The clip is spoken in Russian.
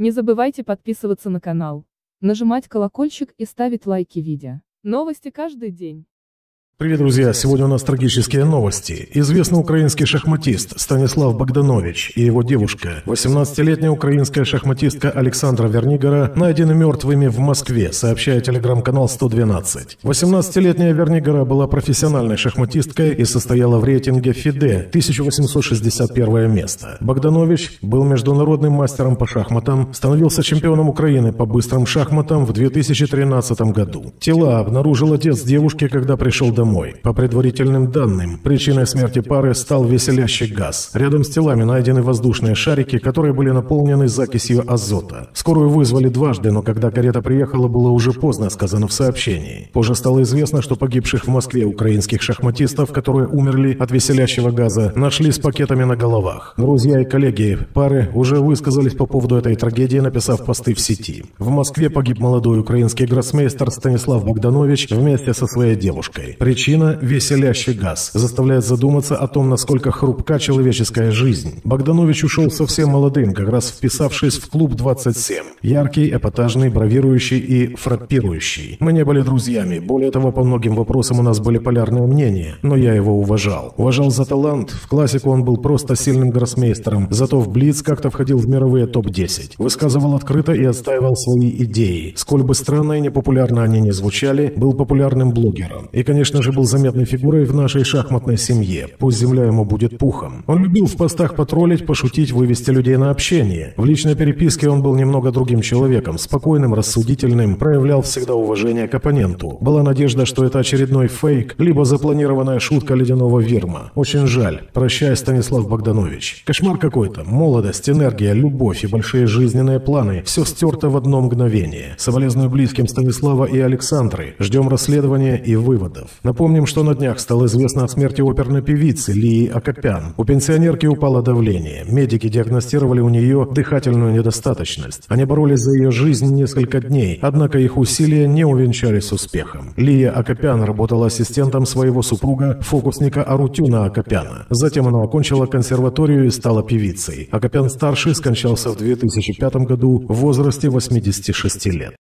Не забывайте подписываться на канал, нажимать колокольчик и ставить лайки видео. Новости каждый день. Привет, друзья! Сегодня у нас трагические новости. Известный украинский шахматист Станислав Богданович и его девушка, 18-летняя украинская шахматистка Александра Вернигора, найдены мертвыми в Москве, сообщает телеграм-канал 112. 18-летняя Вернигора была профессиональной шахматисткой и состояла в рейтинге ФИДЕ 1861 место. Богданович был международным мастером по шахматам, становился чемпионом Украины по быстрым шахматам в 2013 году. Тела обнаружил отец девушки, когда пришел домой домой. По предварительным данным, причиной смерти пары стал веселящий газ. Рядом с телами найдены воздушные шарики, которые были наполнены закисью азота. Скорую вызвали дважды, но когда карета приехала, было уже поздно, сказано в сообщении. Позже стало известно, что погибших в Москве украинских шахматистов, которые умерли от веселящего газа, нашли с пакетами на головах. Друзья и коллеги пары уже высказались по поводу этой трагедии, написав посты в сети. В Москве погиб молодой украинский гроссмейстер Станислав Богданович вместе со своей девушкой. Причина Причина – веселящий газ. Заставляет задуматься о том, насколько хрупка человеческая жизнь. Богданович ушел совсем молодым, как раз вписавшись в клуб 27. Яркий, эпатажный, бравирующий и фраппирующий. Мы не были друзьями. Более того, по многим вопросам у нас были полярные мнения. Но я его уважал. Уважал за талант. В классику он был просто сильным гроссмейстером. Зато в Блиц как-то входил в мировые топ-10. Высказывал открыто и отстаивал свои идеи. Сколь бы странно и непопулярно они не звучали, был популярным блогером. И, конечно же, также был заметной фигурой в нашей шахматной семье. Пусть земля ему будет пухом. Он любил в постах потроллить, пошутить, вывести людей на общение. В личной переписке он был немного другим человеком, спокойным, рассудительным, проявлял всегда уважение к оппоненту. Была надежда, что это очередной фейк, либо запланированная шутка ледяного Вирма. Очень жаль. Прощай, Станислав Богданович. Кошмар какой-то. Молодость, энергия, любовь и большие жизненные планы. Все стерто в одно мгновение. Соболезную близким Станислава и Александры. Ждем расследования и выводов. Напомним, что на днях стало известно о смерти оперной певицы Лии Акопян. У пенсионерки упало давление. Медики диагностировали у нее дыхательную недостаточность. Они боролись за ее жизнь несколько дней, однако их усилия не увенчались успехом. Лия Акопян работала ассистентом своего супруга, фокусника Арутюна Акопяна. Затем она окончила консерваторию и стала певицей. Акопян-старший скончался в 2005 году в возрасте 86 лет.